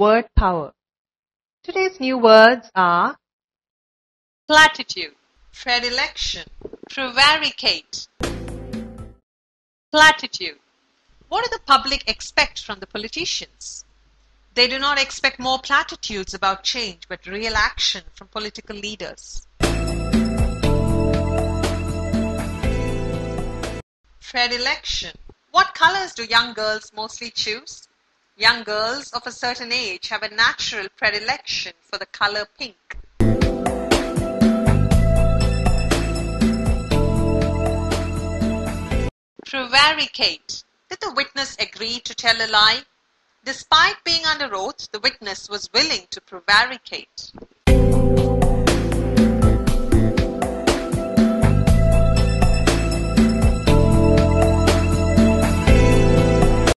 word power. Today's new words are platitude, predilection, prevaricate. Platitude. What do the public expect from the politicians? They do not expect more platitudes about change but real action from political leaders. Predilection. What colors do young girls mostly choose? Young girls of a certain age have a natural predilection for the color pink. Prevaricate. Did the witness agree to tell a lie? Despite being under oath, the witness was willing to prevaricate.